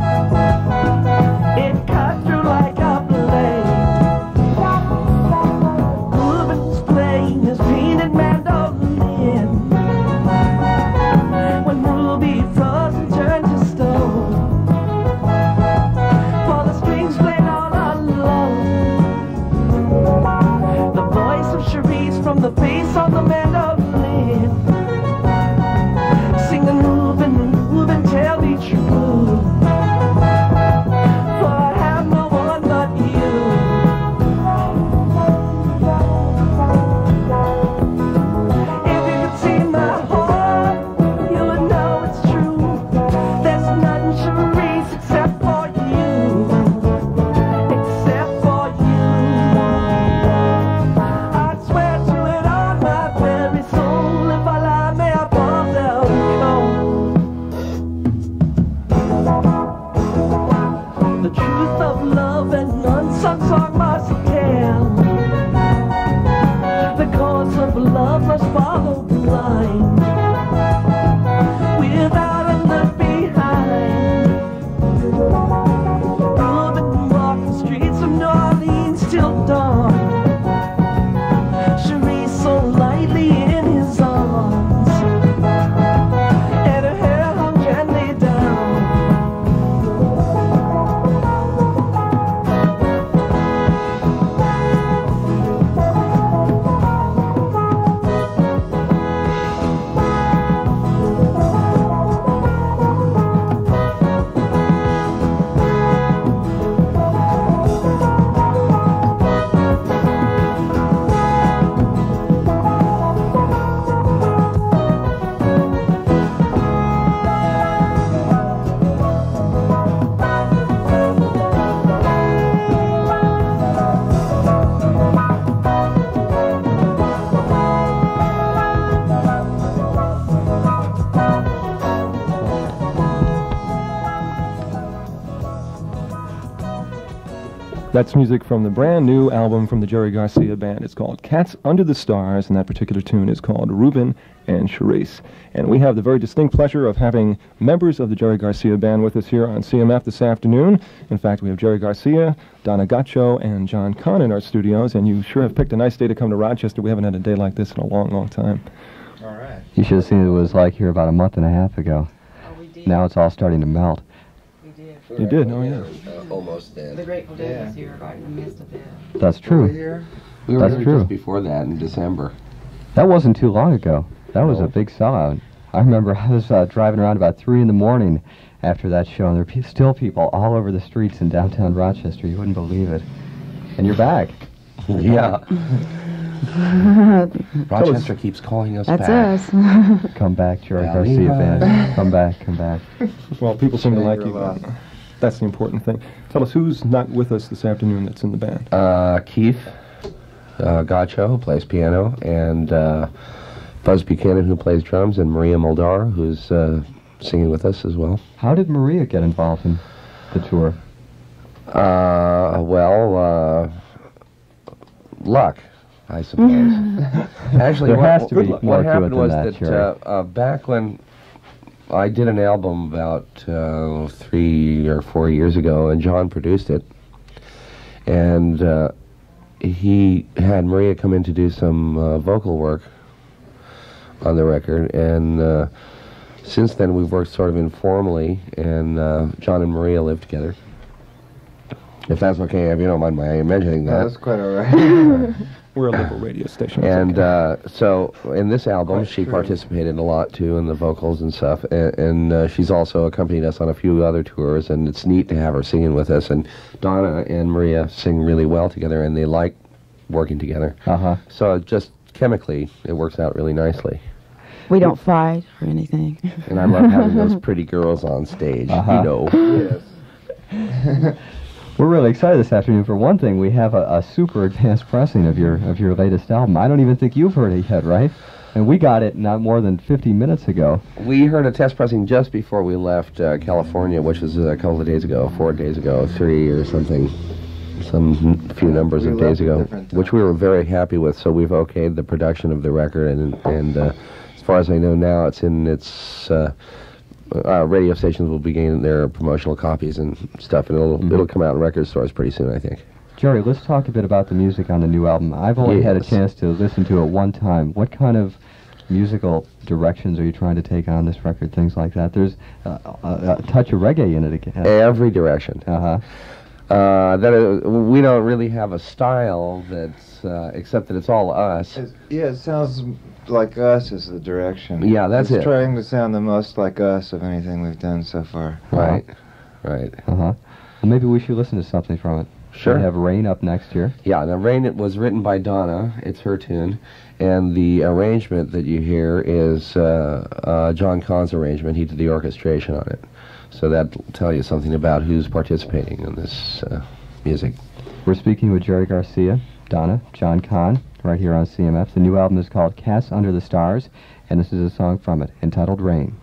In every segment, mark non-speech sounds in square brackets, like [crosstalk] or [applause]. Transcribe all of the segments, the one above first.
fate. It That's music from the brand new album from the Jerry Garcia Band. It's called Cats Under the Stars, and that particular tune is called Reuben and Cherise. And we have the very distinct pleasure of having members of the Jerry Garcia Band with us here on CMF this afternoon. In fact, we have Jerry Garcia, Donna Godchaux, and John Kahn in our studios, and you sure have picked a nice day to come to Rochester. We haven't had a day like this in a long, long time. All right. You should have seen what it was like here about a month and a half ago. Oh, we did. Now it's all starting to melt. We. You did, oh yeah. Uh, almost dead. The Grateful Dead Yeah. was here right in the midst of it. That's true. here? We were That's here true. just before that in December. That wasn't too long ago. That was No. a big sellout. I remember I was uh, driving around about 3 in the morning after that show, and there were pe- still people all over the streets in downtown Rochester. You wouldn't believe it. And you're back. [laughs] Yeah. [laughs] Rochester keeps calling us That's back. us. Come back, Jerry Yeah, Garcia Band. Come back, come back. Well, people seem to like you're you. Alive. but That's the important thing. Tell us who's not with us this afternoon that's in the band. Uh, Keith uh, Godchaux, who plays piano, and uh, Buzz Buchanan, who plays drums, and Maria Muldaur, who's uh, singing with us as well. How did Maria get involved in the tour? Uh, well, uh, luck, I suppose. [laughs] Actually, There what, has to be what more to it happened than was that, that, Jerry. uh, uh, back when I did an album about uh, three or four years ago, and John produced it. and uh, he had Maria come in to do some uh, vocal work on the record, and uh, since then we've worked sort of informally, and uh, John and Maria live together. If that's okay, if you don't mind my mentioning that. That's quite all right. [laughs] [laughs] We're a liberal radio station. And okay. uh, so in this album, Quite she true. participated a lot too in the vocals and stuff. And, and uh, she's also accompanied us on a few other tours. And it's neat to have her singing with us. And Donna and Maria sing really well together, and they like working together. Uh huh. So just chemically, it works out really nicely. We don't fight or anything. And I love having those [laughs] pretty girls on stage. Uh-huh. You know. [laughs] yes. [laughs] We're really excited this afternoon. For one thing, we have a, a super advanced pressing of your of your latest album. I don't even think you've heard it yet, right? And we got it not more than 50 minutes ago. We heard a test pressing just before we left uh, California, which was a couple of days ago, four days ago, three or something, some few numbers We of days ago, which we were very happy with. So we've okayed the production of the record, and and uh, as far as I know now, it's in its. Uh, uh, radio stations will be getting their promotional copies and stuff, and it'll Mhm. it'll come out in record stores pretty soon, I think. Jerry, let's talk a bit about the music on the new album. I've only had a chance to listen to it one time. What kind of musical directions are you trying to take on this record? Things like that. There's uh, a, a touch of reggae in it again. Every direction. Uh huh. Uh, that uh, we don't really have a style that's uh, except that it's all us. It's- yeah, it sounds like us is the direction. Yeah, that's it's it. trying to sound the most like us of anything we've done so far. Right, right. Uh huh. Well, maybe we should listen to something from it. Sure. We have Rain up next here. Yeah, now Rain it was written by Donna. It's her tune, and the arrangement that you hear is uh, uh, John Kahn's arrangement. He did the orchestration on it, so that'll tell you something about who's participating in this uh, music. We're speaking with Jerry Garcia, Donna, John Kahn, right here on CMF. The new album is called Cats Under the Stars, and this is a song from it entitled Rain.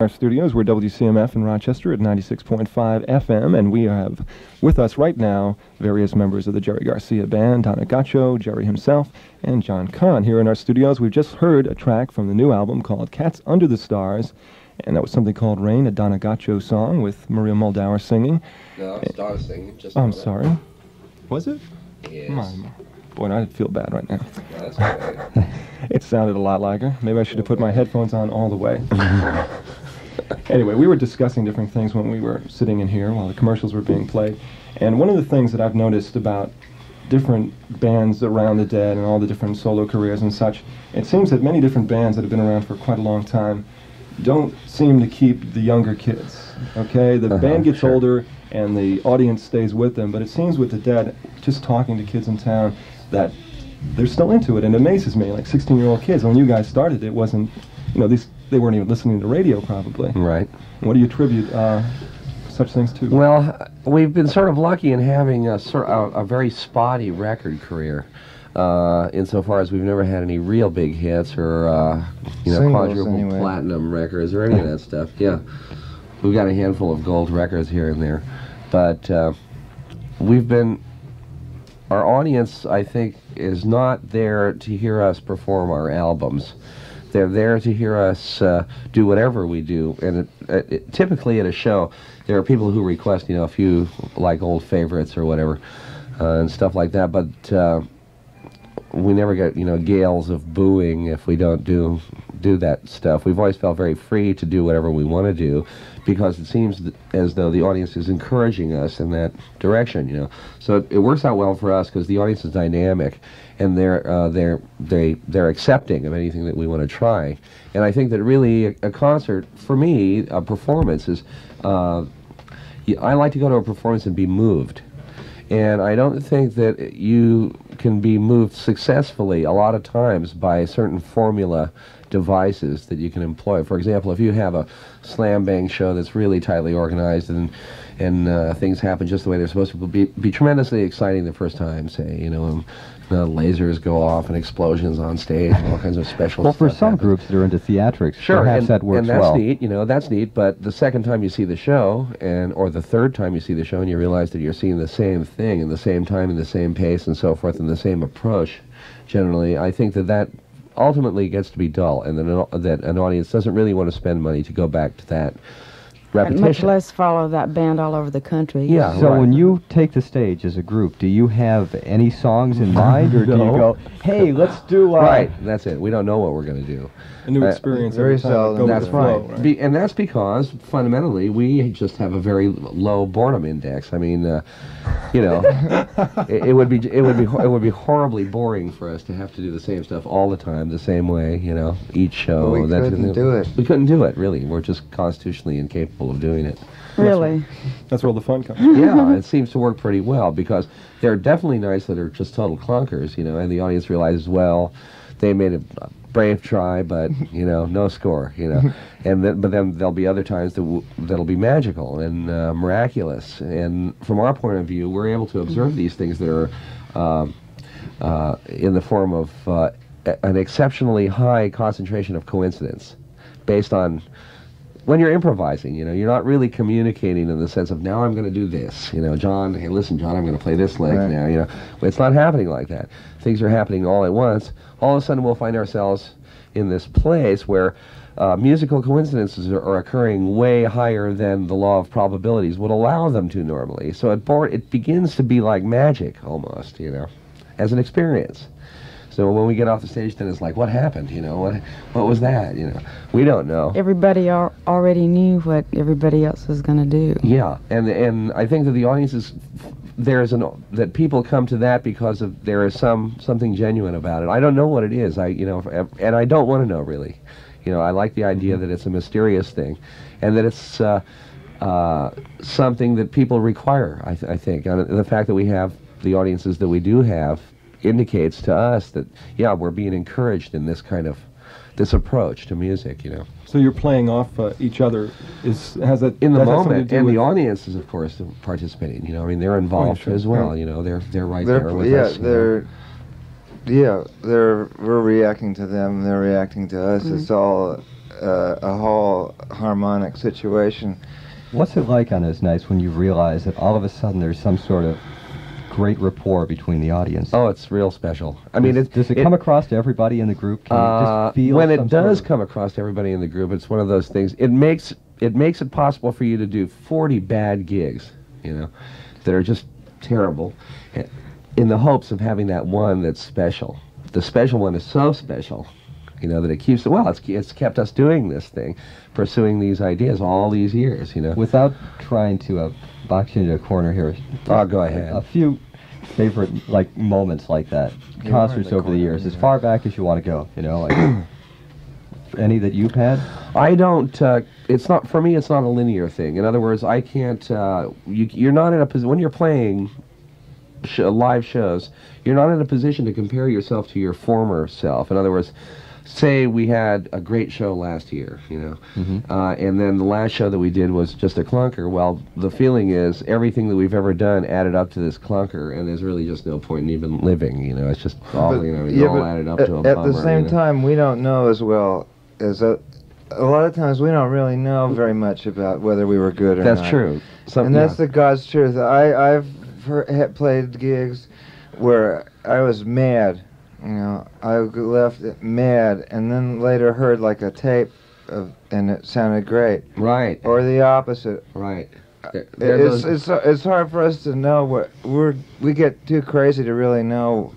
Our studios, we're WCMF in Rochester at 96.5 FM, and we have with us right now various members of the Jerry Garcia Band, Donna Godchaux, Jerry himself, and John Kahn. Here in our studios, we've just heard a track from the new album called Cats Under the Stars, and that was something called Rain, a Donna Godchaux song with Maria Muldaur singing. No, it's Donna singing. Just oh, I'm sorry. Was it? Yes. On. Boy, I feel bad right now. [laughs] It sounded a lot like her. Maybe I should have put my headphones on all the way. [laughs] [laughs] anyway, we were discussing different things when we were sitting in here while the commercials were being played. And one of the things that I've noticed about different bands around the dead and all the different solo careers and such, it seems that many different bands that have been around for quite a long time don't seem to keep the younger kids. Okay, the Uh-huh, band gets sure. older and the audience stays with them, but it seems with the dead, just talking to kids in town, that they're still into it, and it amazes me. Like 16-year-old kids, when you guys started, it wasn't, you know, these they weren't even listening to radio probably. Right. What do you attribute uh, such things to? Well, we've been sort of lucky in having a sort of a, a very spotty record career. Uh, insofar as we've never had any real big hits or uh, you know Singles, quadruple anyway. platinum records or any of that stuff. Yeah, we've got a handful of gold records here and there, but uh, we've been our audience. I think is not there to hear us perform our albums. They're there to hear us uh, do whatever we do, and it, it, it- typically at a show, there are people who request, you know, a few like old favorites or whatever, uh, and stuff like that. But uh, we never get, you know, gales of booing if we don't do do that stuff. We've always felt very free to do whatever we want to do, because it seems as though the audience is encouraging us in that direction. You know, so it, it works out well for us because the audience is dynamic, and they're uh, they're they they're accepting of anything that we want to try. And I think that really a, a concert for me, a performance is. Uh, I like to go to a performance and be moved. And I don't think that you can be moved successfully a lot of times by a certain formula devices that you can employ. For example, if you have a slam bang show that's really tightly organized and and uh, things happen just the way they're supposed to be, be tremendously exciting the first time, say, you know, um, uh, lasers go off and explosions on stage and all kinds of special Well, for some happens. groups that are into theatrics, Sure, perhaps and, that works and that's well. neat. You know, that's neat. But the second time you see the show, and or the third time you see the show, and you realize that you're seeing the same thing in the same time, in the same pace, and so forth, and the same approach. Generally, I think that that ultimately it gets to be dull, and that an, that an audience doesn't really want to spend money to go back to that And much less follow that band all over the country. Yeah. So right. when you take the stage as a group, do you have any songs in [laughs] mind, or do you go, "Hey, let's do"? Uh, Right, that's it. We don't know what we're going to do. a new uh, experience very every time. seldom. That's the flow, right. Be, and that's because fundamentally we just have a very low boredom index. I mean, uh, you know, [laughs] it, it would be it would be it would be horribly boring for us to have to do the same stuff all the time, the same way. You know, each show. we that- couldn't do it. We couldn't do it. Really, we're just constitutionally incapable of doing it. Really? That's where all the fun comes. yeah, it seems to work pretty well because there are definitely nights that are just total clunkers, you know, and the audience realizes, well, they made a a brave try, but you know, no score, you know, [laughs] and then but then there'll be other times that w- that'll be magical and uh, miraculous, and from our point of view, we're able to observe these things that are. Um, uh, in the form of uh, an exceptionally high concentration of coincidence based on when you're improvising, you know, you're not really communicating in the sense of now I'm going to do this. You know, John, hey, listen, John, I'm going to play this lick Right. now. You know, it's not happening like that. Things are happening all at once. All of a sudden, we'll find ourselves in this place where uh, musical coincidences are, are occurring way higher than the law of probabilities would allow them to normally. So it it begins to be like magic almost, you know, as an experience. So when we get off the stage, then it's like, what happened? You know, what what was that? You know, we don't know. Everybody al- already knew what everybody else was going to do. Yeah, and and I think that the audience is there is an that people come to that because of there is some something genuine about it. I don't know what it is. I you know, and I don't want to know really. You know, I like the idea that it's a mysterious thing, and that it's uh, uh, something that people require. I, th- I think, and the fact that we have the audiences that we do have indicates to us that yeah, we're being encouraged in this kind of this approach to music. You know. So you're playing off uh, each other. Is has that in the that has something moment, and the audience is of course participating. You know, I mean they're involved sure. as well. You know, they're they're right they're, there with yeah, us. you know. they're yeah, they're we're reacting to them. They're reacting to us. It's all uh, a whole harmonic situation. What's it like on those nights when you realize that all of a sudden there's some sort of great rapport between the audience? Oh, it's real special. I mean, does, it, does it, come across to everybody in the group? Can you Uh, just feel when it does come across to everybody in the group, it's one of those things. It makes it makes it possible for you to do 40 bad gigs, you know, that are just terrible, eh, in the hopes of having that one that's special. The special one is so special, you know, that it keeps well. It's it's kept us doing this thing, pursuing these ideas all these years, you know. Without trying to uh, box you into a corner here. Oh, go ahead. A few favorite like moments like that, You concerts the over the years, as far back as you want to go. You know, like [clears throat] any that you've had. I don't. Uh, it's not for me. It's not a linear thing. In other words, I can't. Uh, you, you're not in a position when you're playing sh- live shows. You're not in a position to compare yourself to your former self. In other words, say we had a great show last year, you know, uh, and then the last show that we did was just a clunker. Well, the feeling is everything that we've ever done added up to this clunker, and there's really just no point in even living. You know, it's just all But- you know, it's yeah, all added up at, to a at bummer. the same you know. time, we don't know as well as a, a lot of times we don't really know very much about whether we were good or that's not. That's true. Some, and that's yeah. the God's truth. I I've heard, played gigs where I was mad. You know, I left it mad, and then later heard like a tape of, and it sounded great. right, Or the opposite. right. Uh, there- there It's, it's it's hard for us to know what we're we get too crazy to really know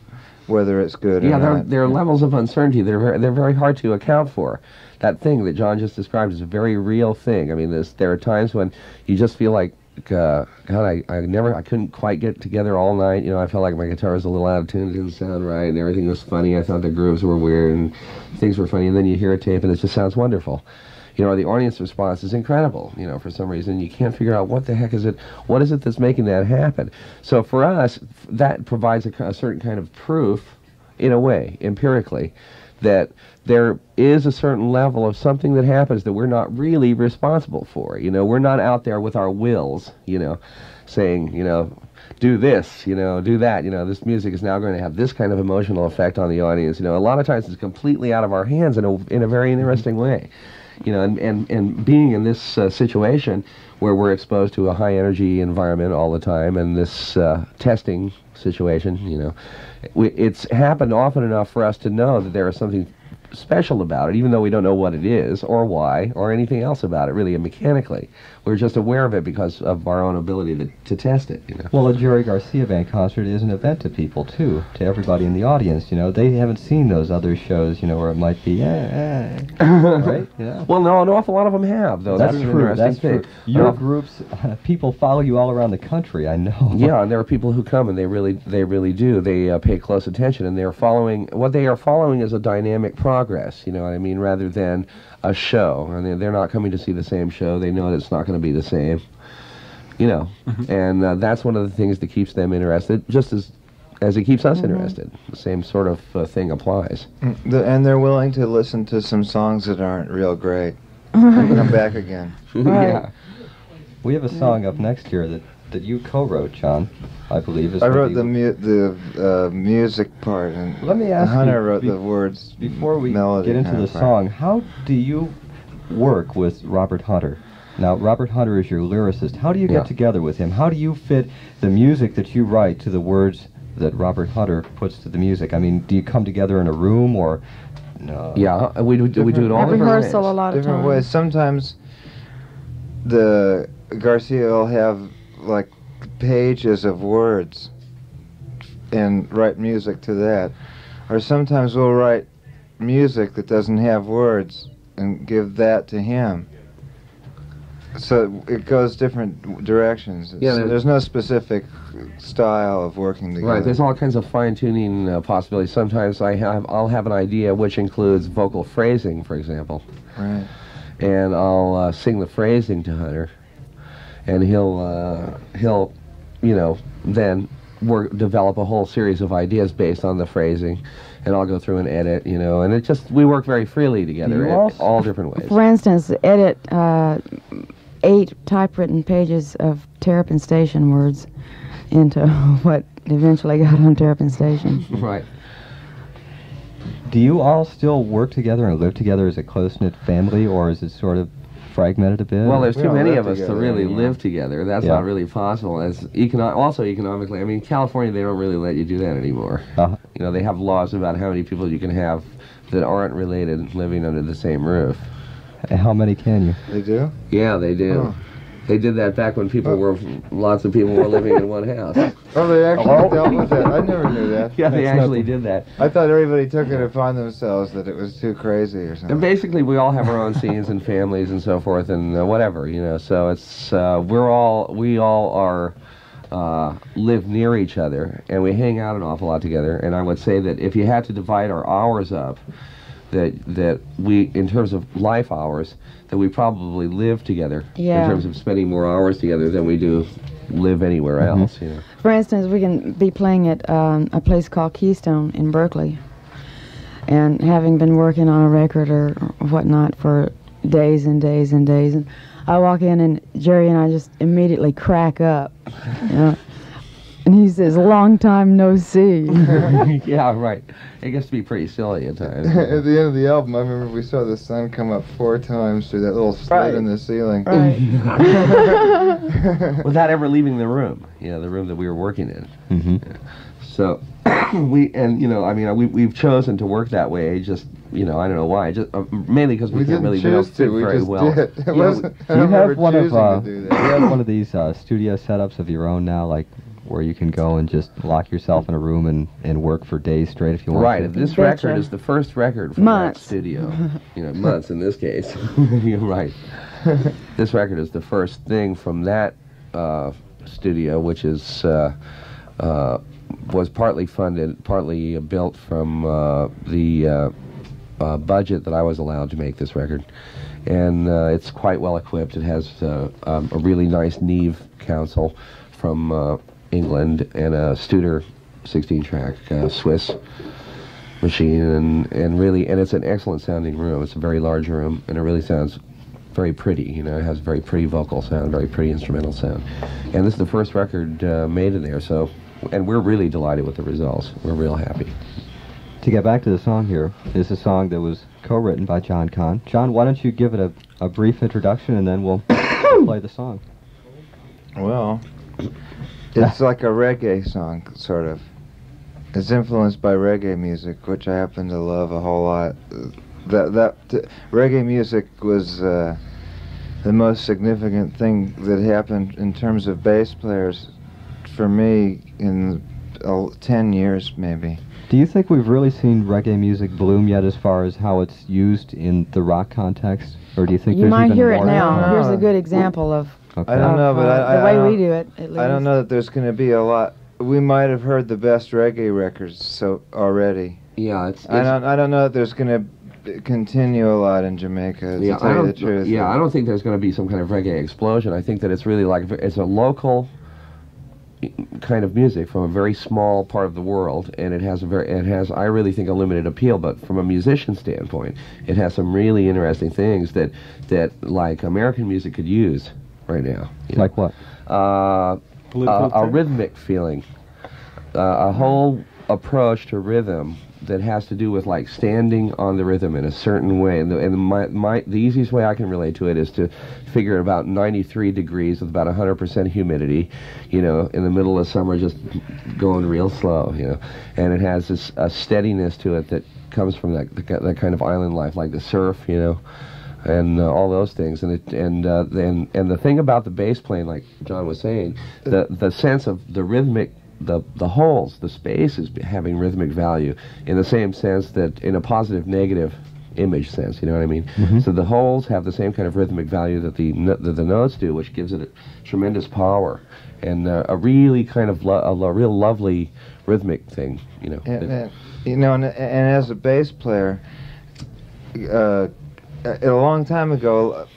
whether it's good Yeah, or there, not. there are levels of uncertainty. They're very, they're very hard to account for. That thing that John just described is a very real thing. I mean, there are times when you just feel like, uh, God, I, I never, I couldn't quite get together all night. You know, I felt like my guitar was a little out of tune, it didn't sound right, and everything was funny. I thought the grooves were weird and things were funny. And then you hear a tape and it just sounds wonderful. You know, the audience response is incredible. You know, for some reason you can't figure out what the heck is it. What is it that's making that happen? So for us, that provides a, a certain kind of proof in a way, empirically, that there is a certain level of something that happens that we're not really responsible for. You know, we're not out there with our wills, you know, saying, you know, do this, you know, do that, you know, this music is now going to have this kind of emotional effect on the audience. You know, a lot of times it's completely out of our hands in a, in a very interesting way. You know, and, and, and being in this uh, situation where we're exposed to a high energy environment all the time and this uh, testing situation, you know, we, it's happened often enough for us to know that there is something special about it, even though we don't know what it is or why or anything else about it, really, mechanically. We're just aware of it because of our own ability to, to test it, you know. Well, a Jerry Garcia band concert is an event to people too, to everybody in the audience. You know, they haven't seen those other shows. You know, where it might be, eh, eh, right? [laughs] Yeah. Well, no, an awful lot of them have, though. That's, That's, true. interesting That's thing. true. Your Uh, groups, people follow you all around the country. I know. [laughs] yeah, and there are people who come and they really, they really do. They uh, pay close attention, and they're following. What they are following is a dynamic progress. You know what I mean? Rather than a show, and they're, they're not coming to see the same show. They know that it's not going to be the same. You know, and uh, that's one of the things that keeps them interested, just as as it keeps us interested. The same sort of uh, thing applies. Mm, The, and they're willing to listen to some songs that aren't real great. [laughs] and come back again. [laughs] Right. yeah. We have a song up next here that, that you co-wrote, John. I believe. Is I wrote the mu- the uh, music part, and Let me ask Hunter you, wrote be- the words. Before we melody get into the part. song, how do you work with Robert Hunter? Now, Robert Hunter is your lyricist. How do you Yeah. get together with him? How do you fit the music that you write to the words that Robert Hunter puts to the music? I mean, do you come together in a room or? No. Yeah, uh, we, do- we do it all At different rehearsal a lot of different times. ways. Sometimes the Garcia will have like pages of words and write music to that, or sometimes we'll write music that doesn't have words and give that to him. So it goes different directions. Yeah, So there's- there's no specific style of working together. Right, there's all kinds of fine tuning uh, possibilities. Sometimes I have, I'll have an idea which includes vocal phrasing, for example, right. and I'll uh, sing the phrasing to Hunter, and he'll, uh, he'll, you know, then work, develop a whole series of ideas based on the phrasing, and I'll go through and edit, you know, and it just we work very freely together, You in also- all different ways. For instance, edit uh, eight typewritten pages of Terrapin Station words into [laughs] what eventually got on Terrapin Station. [laughs] Right. Do you all still work together and live together as a close knit family, or is it sort of fragmented a bit? Well, there's We too many of us to really anymore. live together. That's Yeah. not really possible. As econo- also economically, I mean, California they don't really let you do that anymore. Uh-huh. You know, they have laws about how many people you can have that aren't related living under the same roof. How many can you? They do? Yeah, they do. Oh. They did that back when people were lots of people were living in one [laughs] house. Oh, they actually Hello? dealt with that. I never knew that. Yeah, they That's actually nothing. did that. I thought everybody took it upon themselves that it was too crazy or something. And basically, we all have our own scenes and families and so forth and uh, whatever, you know. So it's uh, we're all we all are uh, live near each other and we hang out an awful lot together. And I would say that if you had to divide our hours up, that that we in terms of life hours, that we probably live together Yeah. in terms of spending more hours together than we do live anywhere Mhm. else. You know. For instance, we can be playing at um, a place called Keystone in Berkeley, and having been working on a record or whatnot for days and days and days, and I walk in and Jerry and I just immediately crack up, [laughs] you know, and he says, "Long time no see." [laughs] yeah, right. It gets to be pretty silly at times. [laughs] At the end of the album, I remember we saw the sun come up four times through that little slit Right. in the ceiling. right. [laughs] Without ever leaving the room, you know, the room that we were working in. Mm-hmm. So [coughs] we and you know, I mean, we we've chosen to work that way. Just you know, I don't know why. Just uh, mainly because we, We can't didn't really we don't choose to. We very just well. did. It Yeah, wasn't. I Do you have one of uh, to do do that. you have one of these uh, studio setups of your own now, like where you can go and just lock yourself in a room and, and work for days straight if you want Right. to? If this Betcha. record is the first record from Months. that studio, [laughs] you know, months in this case. [laughs] You're right. [laughs] this record is the first thing from that uh, studio, which is uh, uh, was partly funded, partly uh, built from uh, the uh, uh, budget that I was allowed to make this record, and uh, it's quite well equipped. It has uh, um, a really nice Neve console from uh, England and a Studer 16-track uh, Swiss machine, and and really, and it's an excellent sounding room. It's a very large room, and it really sounds very pretty. You know, it has very pretty vocal sound, very pretty instrumental sound, and this is the first record uh, made in there. So, and we're really delighted with the results. We're real happy. To get back to the song here, this is a song that was co-written by John Kahn. John, why don't you give it a, a brief introduction and then we'll [coughs] play the song. Well, it's like a reggae song, sort of. It's influenced by reggae music, which I happen to love a whole lot. That that t- reggae music was uh, the most significant thing that happened in terms of bass players for me in uh, ten years, maybe. Do you think we've really seen reggae music bloom yet as far as how it's used in the rock context? Or do you think You might even hear it now. No. Here's a good example of, Okay. I don't of, know, but uh, I- the way don't- we do it. At least. I don't know that there's going to be a lot. We might have heard the best reggae records so already. Yeah, it's. I don't. I don't know that there's going to continue a lot in Jamaica. yeah, tell I you don't. the truth. Yeah, I don't think there's going to be some kind of reggae explosion. I think that it's really like it's a local kind of music from a very small part of the world, and it has a very, it has, I really think, a limited appeal. But from a musician standpoint, it has some really interesting things that that like American music could use right now. you know. Like what? uh, a, a rhythmic feeling, uh, a whole approach to rhythm that has to do with like standing on the rhythm in a certain way. And, the, and my, my the easiest way I can relate to it is to figure about 93 degrees with about 100% humidity, you know, in the middle of summer, just going real slow, you know, and it has this a steadiness to it that comes from that that kind of island life, like the surf, you know and uh, all those things. And it, and uh, and and the thing about the bass playing, like John was saying, the the sense of the rhythmic. The, the holes, the space is having rhythmic value in the same sense that in a positive negative image sense, you know what I mean? So the holes have the same kind of rhythmic value that the that the notes do, which gives it a tremendous power and uh, a really kind of lo- a, lo- real lovely rhythmic thing, you know. And, and, you know, and, and as a bass player, uh, a long time ago,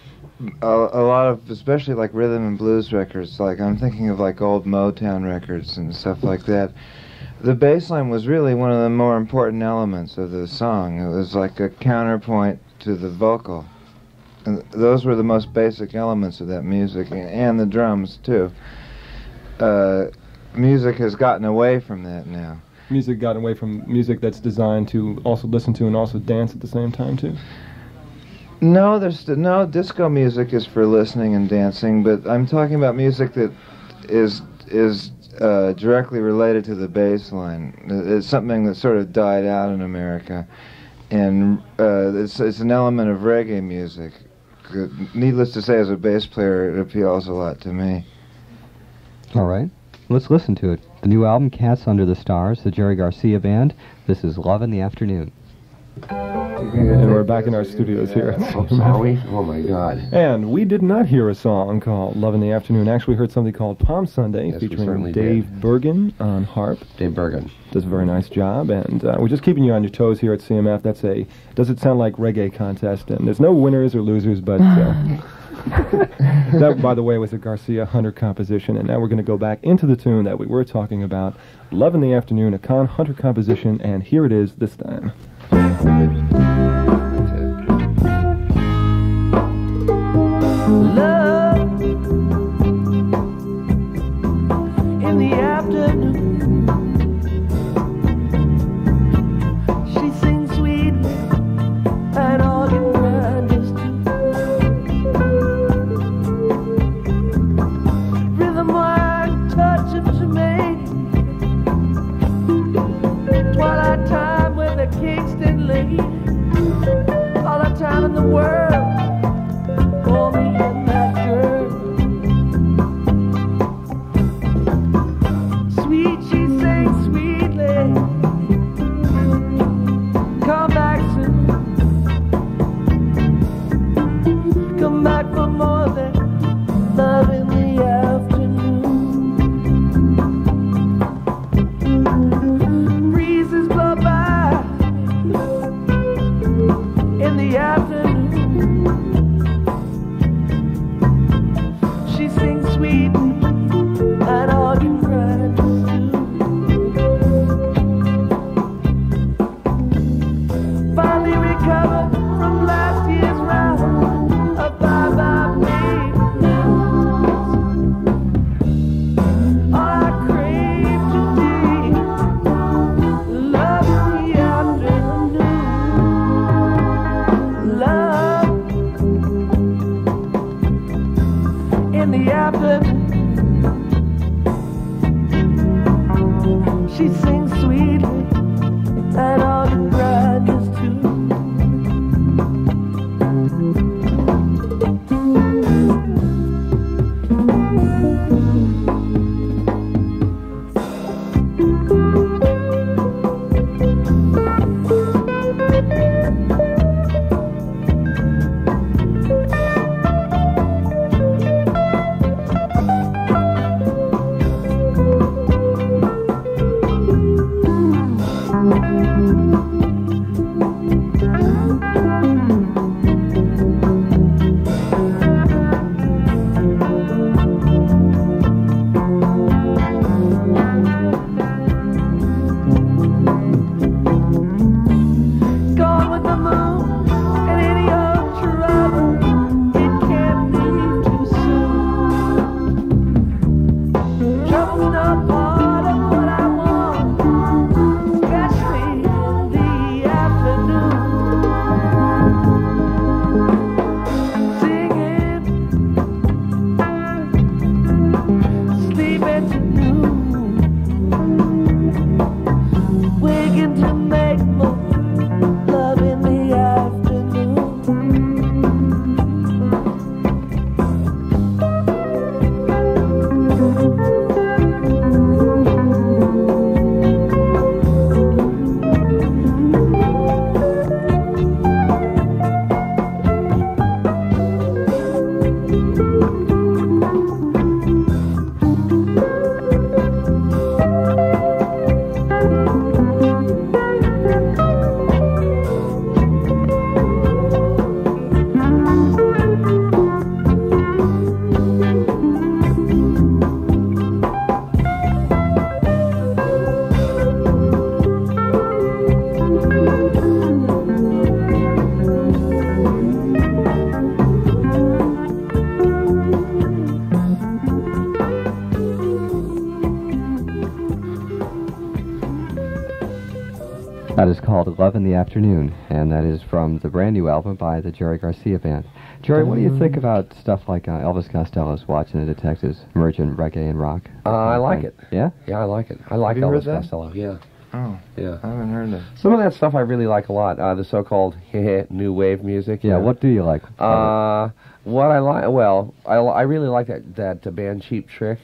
a, a lot of, especially like rhythm and blues records, like I'm thinking of like old Motown records and stuff like that. The bass line was really one of the more important elements of the song. It was like a counterpoint to the vocal. And those were the most basic elements of that music, and, and the drums too. Uh, music has gotten away from that now. music gotten away from music that's designed to also listen to and also dance at the same time too? No, there's no disco music is for listening and dancing, but I'm talking about music that is is uh, directly related to the bass line. It's something that sort of died out in America, and uh, it's it's an element of reggae music. Needless to say, as a bass player, it appeals a lot to me. All right. Let's listen to it. The new album, Cats Under the Stars, the Jerry Garcia Band. This is Love in the Afternoon. And we're back in our studios here. at [laughs] Oh, are we? Oh my God. And we did not hear a song called Love in the Afternoon. Actually, we heard something called Palm Sunday Yes, featuring Dave did. Bergen on harp. Dave Bergen. Does a very nice job. And uh, we're just keeping you on your toes here at CMF. That's a, does it sound like reggae contest? And there's no winners or losers, but uh, [laughs] that, by the way, was a Garcia Hunter composition. And now we're going to go back into the tune that we were talking about Love in the Afternoon, a Kahn Hunter composition. And here it is this time. That is called Love in the Afternoon, and that is from the brand new album by the Jerry Garcia Band. Jerry, what do you think about stuff like uh, Elvis Costello's Watching the Detectives merging reggae and rock? Uh, I like it. Yeah? Yeah, I like it. I like you heard Elvis that? Costello. Yeah, Oh, yeah. I haven't heard that. Some of that stuff I really like a lot. Uh, the so-called [laughs] new wave music. Yeah, what do you like? Uh, what I like, well, I, li- I really like that that uh, band Cheap Trick.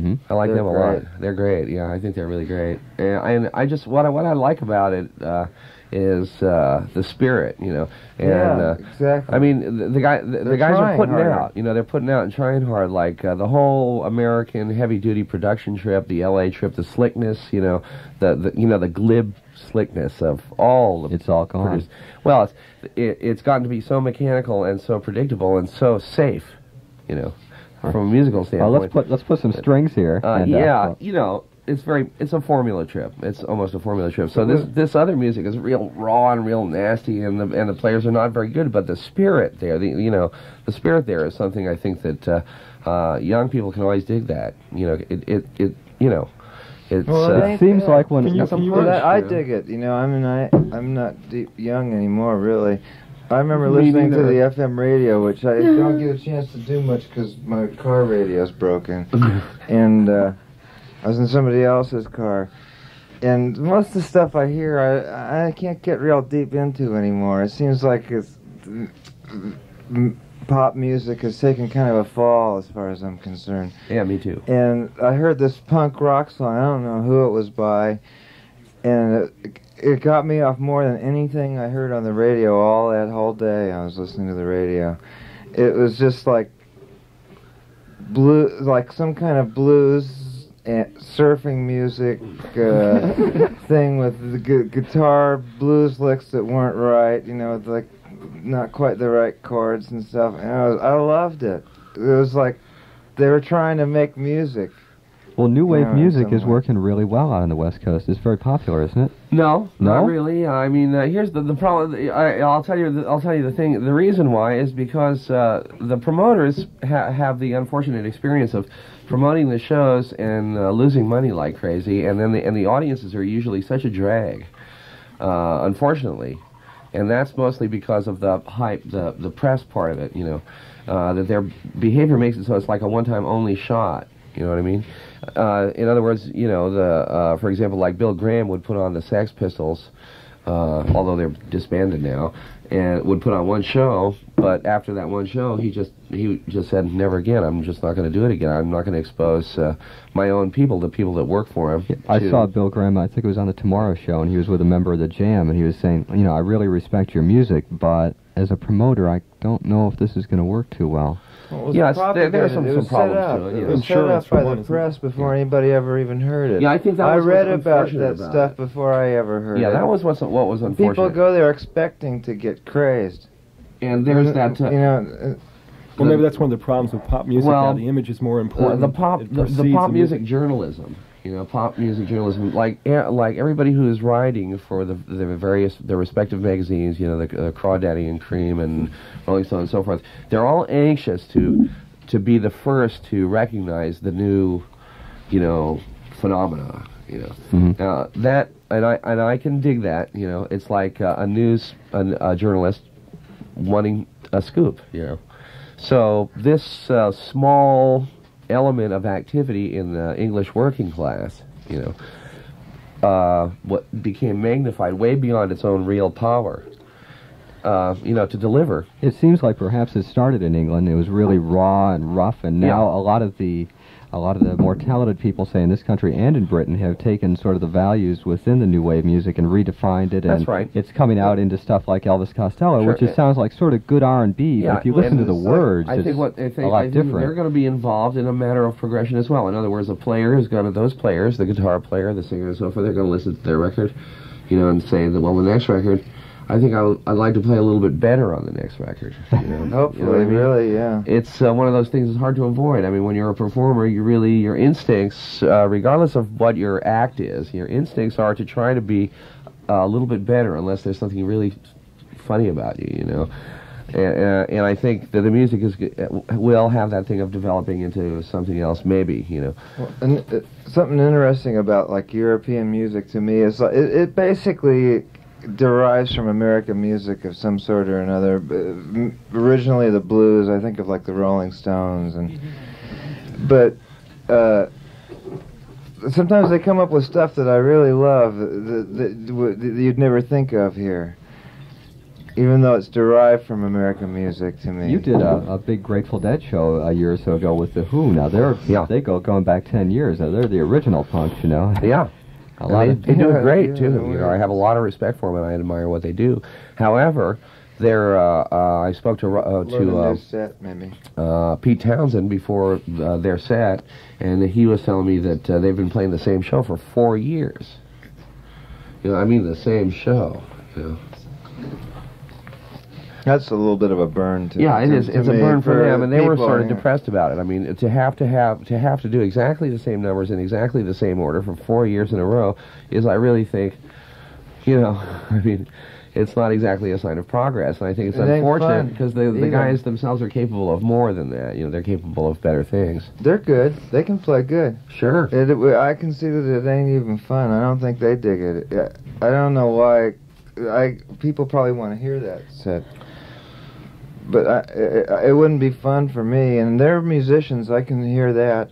Hmm I like They're them a great. lot. They're great. Yeah, I think they're really great. And, and I just what I, what I like about it uh, is uh, the spirit, you know. And yeah, uh, exactly. I mean, the, the guy, the, the guys are putting harder. out. You know, they're putting out and trying hard. Like uh, the whole American heavy-duty production trip, the L.A. trip, the slickness. You know, the, the you know the glib slickness of all the It's all gone. produced- Well, it's it, it's gotten to be so mechanical and so predictable and so safe. You know, from a musical Well, standpoint. let's put let's put some strings here. Uh, and, yeah, you know, it's very, it's a formula trip. It's almost a formula trip. So this this other music is real raw and real nasty, and the and the players are not very good. But the spirit there, the you know, the spirit there is something I think that uh, uh, young people can always dig. That you know, it it, it you know, it's Well, uh, it It seems bad. like when Can you- can you- Well, punch, that, I dig it. You know, I mean, I I'm not deep young anymore, really. I remember listening to the FM radio, which I don't get a chance to do much because my car radio's broken, [laughs] and uh, I was in somebody else's car. And most of the stuff I hear, I I can't get real deep into anymore. It seems like it's pop music has taken kind of a fall, as far as I'm concerned. yeah, me too. And I heard this punk rock song. I don't know who it was by, and it, it got me off more than anything I heard on the radio all that whole day. I was listening to the radio. It was just like blue, like some kind of blues and surfing music uh, [laughs] thing with the gu- guitar blues licks that weren't right. You know, like not quite the right chords and stuff. And I, was, I loved it. It was like they were trying to make music. Well, new wave Yeah, music is working really well out on the West Coast. It's very popular, isn't it? No, not really. I mean, uh, here's the the problem. I, I'll tell you. The, I'll tell you the thing. The reason why is because uh, the promoters ha- have the unfortunate experience of promoting the shows and uh, losing money like crazy, and then the, and the audiences are usually such a drag. Uh, unfortunately, and that's mostly because of the hype, the the press part of it. You know, uh, that their behavior makes it so it's like a one-time only shot. You know what I mean? Uh, in other words, you know, the uh, for example, like Bill Graham would put on the Sex Pistols, uh, although they're disbanded now, and would put on one show. But after that one show, he just he just said, "Never again. I'm just not going to do it again. I'm not going to expose uh, my own people, the people that work for him." I to- saw Bill Graham, I think it was on the Tomorrow Show, and he was with a member of the Jam, and he was saying, you know, I really respect your music, but as a promoter, I don't know if this is going to work too well. Yes, there- there are some- It was some problems up. to it, It yeah. was set up by the press before anybody ever even heard it. Yeah, I think that I read what's about that about stuff it. before I ever heard Yeah, it. that was what's what was unfortunate. People go there expecting to get crazed. and there's that. Uh, you know, Well, maybe that's one of the problems with pop music Well, now. The image is more Uh, important. the pop, the, the pop music journalism. You know, pop music journalism. Like, eh, like everybody who is writing for the the various their respective magazines. You know, the uh, Crawdaddy and Creem and Rolling Stone and so forth. They're all anxious to to be the first to recognize the new, you know, phenomena. You know, Mhm. now that and I and I can dig that. You know, it's like uh, a news a, a journalist wanting a scoop. You know. So this uh, small element of activity in the English working class, you know, uh, what became magnified way beyond its own real power, uh, you know, to deliver. It seems like perhaps it started in England. It was really raw and rough, and now Yeah. a lot of the a lot of the more talented people, say in this country and in Britain, have taken sort of the values within the new wave music and redefined it. That's and right. It's coming out into stuff like Elvis Costello, Sure. which is, sounds like sort of good R and B. Yeah, But if you listen to the like- uh, words, I it's think what I think, a lot I think they're going to be involved in a matter of progression as well. In other words, a player is going to those players, the guitar player, the singer, and so forth. They're going to listen to their record, you know, and say that well, the next record, I think I would, I'd like to play a little bit better on the next record. You know, [laughs] You know hopefully, I mean? really, yeah. it's uh, one of those things that's hard to avoid. I mean, when you're a performer, you really your instincts, uh, regardless of what your act is, your instincts are to try to be uh, a little bit better, unless there's something really funny about you. You know, And, uh, and I think that the music is uh, will have that thing of developing into something else, maybe you know. Well, and uh, something interesting about like European music to me is like, it, it basically derives from American music of some sort or another. B- m- Originally, the blues. I think of like the Rolling Stones, and but uh, sometimes they come up with stuff that I really love that, that, that, that you'd never think of here. Even though it's derived from American music to me. You did a, a big Grateful Dead show a year or so ago with the Who. Now they're Yeah. they go going back ten years. Now they're the original punks, you know. Yeah. [laughs] A lot they, of they do it great yeah, too. You know, I have a lot of respect for them, and I admire what they do. However, they're. Uh, uh, I spoke to uh, to uh, set, maybe. uh, Pete Townshend before uh, their set, and he was telling me that uh, they've been playing the same show for four years. You know, I mean the same show. You know. That's a little bit of a burn to Yeah, it to- is. to It's a burn for them, and they were sort of yeah. depressed about it. I mean, to have to have to have to do exactly the same numbers in exactly the same order for four years in a row is, I really think, you know, [laughs] I mean, it's not exactly a sign of progress, and I think it's It unfortunate because the the guys themselves are capable of more than that. You know, they're capable of better things. They're good. They can play good. Sure. It, it- I can see that it ain't even fun. I don't think they dig it. Yeah, I don't know why. I people probably want to hear that set, but I, it, it wouldn't be fun for me. And they're musicians. I can hear that.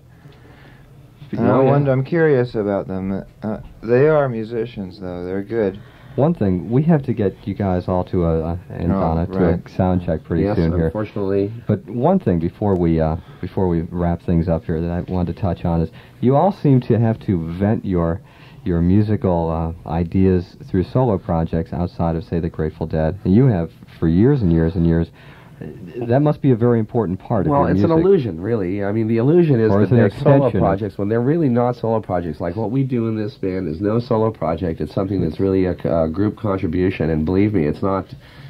And I Oh, yeah. wonder. I'm curious about them. Uh, they are musicians, though. They're good. One thing we have to get you guys all to a, a and Oh, Donna to a sound check pretty yes, soon here. unfortunately. But one thing before we uh, before we wrap things up here that I wanted to touch on is you all seem to have to vent your your musical uh, ideas through solo projects outside of say the Grateful Dead, and you have for years and years and years. That must be a very important part Well, of your it's music. an illusion, really. I mean, the illusion is Or that they're solo projects when they're really not solo projects. Like what we do in this band is no solo project. It's something that's really a, a group contribution, and believe me, it's not.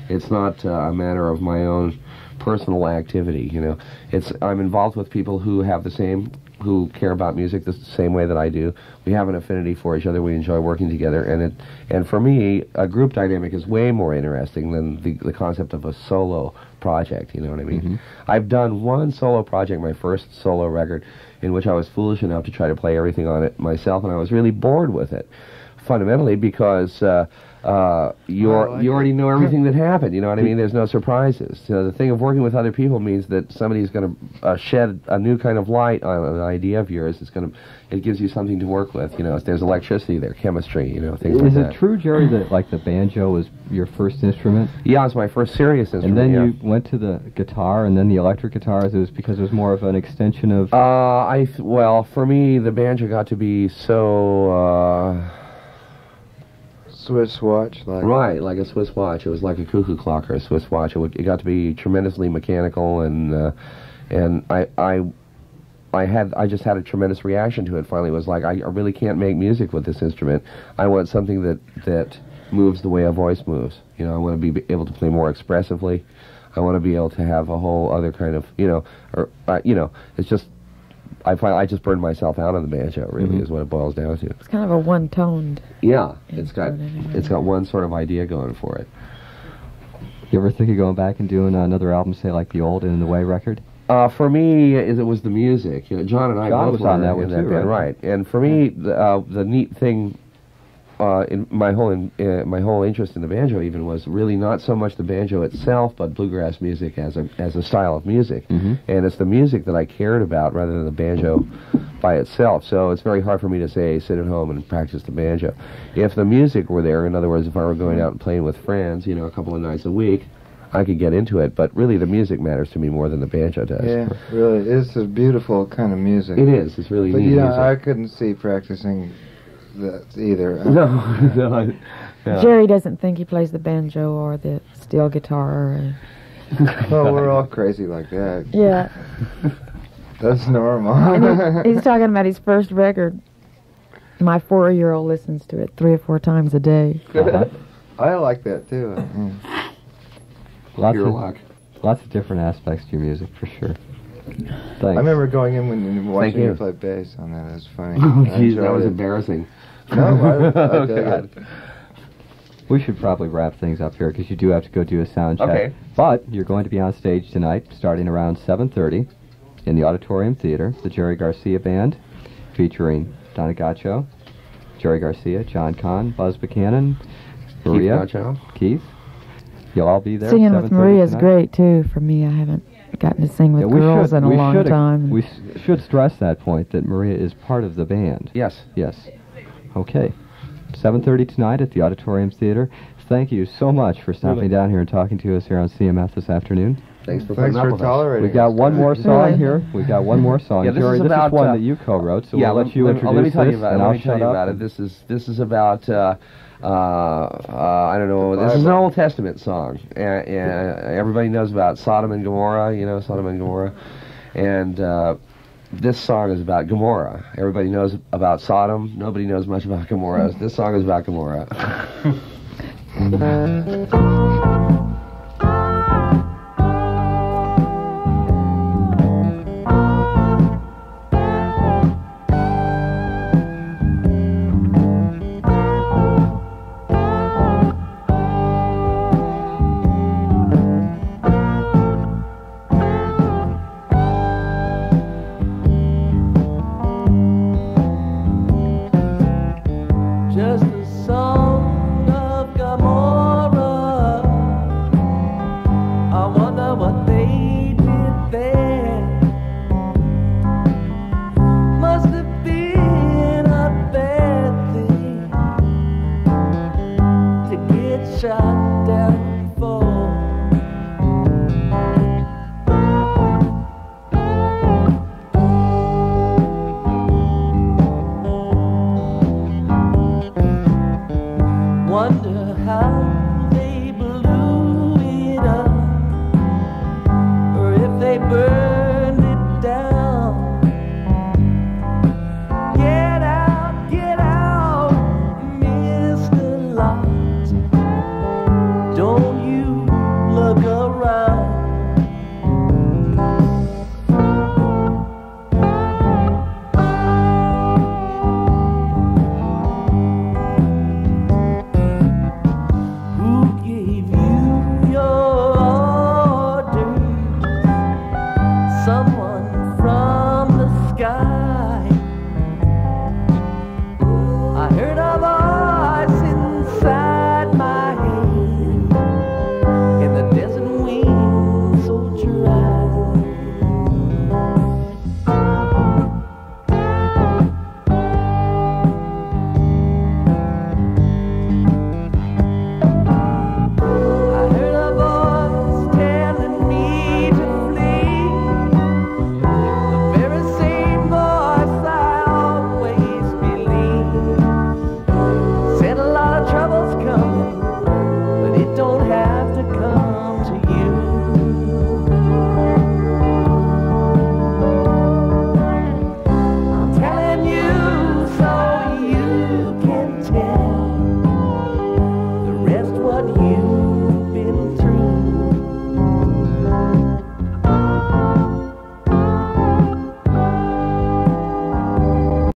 It's not uh, a matter of my own personal activity. You know, it's I'm involved with people who have the same who care about music the same way that I do. We have an affinity for each other. We enjoy working together, and it and for me, a group dynamic is way more interesting than the the concept of a solo project. You know what I mean? I've done one solo project, my first solo record, in which I was foolish enough to try to play everything on it myself, and I was really bored with it. Fundamentally, because uh, uh, you you already know everything that [laughs] happened. You know what I mean? There's no surprises. So the thing of working with other people means that somebody's going to uh, shed a new kind of light on an idea of yours. It's going to it gives you something to work with. You know, there's electricity there, chemistry. You know, things Is like it true, Jerry, that like the banjo was your first instrument, Yeah, it's my first serious instrument. and then yeah. you went to the guitar, and then the electric guitars? It was because it was more of an extension of. Uh, I th- well, for me, the banjo got to be so uh, Swiss watch, like right, like a Swiss watch. It was like a cuckoo clock or a Swiss watch. It, would, it got to be tremendously mechanical, and uh, and I I I had I just had a tremendous reaction to it. Finally, it was like I, I really can't make music with this instrument. I want something that that moves the way a voice moves. You know, I want to be able to play more expressively. I want to be able to have a whole other kind of you know, or uh, you know, it's just. I find I just burned myself out on the banjo. Really, is what it boils down to. It's kind of a one-toned. Yeah, it's got Instrument, it's got one sort of idea going for it. You ever think of going back and doing another album, say like the old In the Way record? Uh, for me, it was the music. You know, John and I John both was on were that one that too, band, right? right? And for me, the, uh, the neat thing, uh, in my whole in, uh, my whole interest in the banjo even was really not so much the banjo itself, but bluegrass music as a as a style of music. Mhm. And it's the music that I cared about rather than the banjo by itself. So it's very hard for me to say sit at home and practice the banjo. If the music were there, in other words, if I were going out and playing with friends, you know, a couple of nights a week. I could get into it, but really the music matters to me more than the banjo does. yeah, really, it's a beautiful kind of music. It is. It's really But neat you know. I couldn't see practicing that either. [laughs] no, no. I- yeah. Jerry doesn't think he plays the banjo or the steel guitar. Or, well, [laughs] we're all crazy like that. yeah, [laughs] That's normal. and he, he's talking about his first record. My four-year-old listens to it three or four times a day. I like that too. Mm. Lots Pure of luck. lots of different aspects to your music for sure. Thanks. I remember going in when watching you. you play bass on that. It was funny. Oh, I jeez, that was it. embarrassing. [laughs] No, I, I [laughs] Oh, God. it. We should probably wrap things up here because you do have to go do a sound check. Okay. But you're going to be on stage tonight, starting around 7:30, in the Auditorium Theater, the Jerry Garcia Band, featuring Donna Godchaux, Jerry Garcia, John Kahn, Buzz Buchanan, Maria, Godchaux. Keith. You'll all be there. Singing with 7:30 Maria is great too. For me, I haven't gotten to sing with Yeah, we girls should, in a long time. We s- should stress that point that Maria is part of the band. Yes. Yes. Okay. 7:30 tonight at the Auditorium Theater. Thank you so much for stopping Really. down here and talking to us here on CMF this afternoon. Thanks for Thanks putting up for with tolerating. We've got one more song here. We've got one more song. Yeah, this Jerry, is this about, is one uh, that you co-wrote, so yeah, we'll let you let, introduce let me tell you this, about it. and Let I'll me tell you about it. This is this is about uh, uh, uh, I don't know. This is an Old Testament song, and, and everybody knows about Sodom and Gomorrah. You know Sodom and Gomorrah, and uh, this song is about Gomorrah. Everybody knows about Sodom. Nobody knows much about Gomorrah. This song is about Gomorrah. [laughs]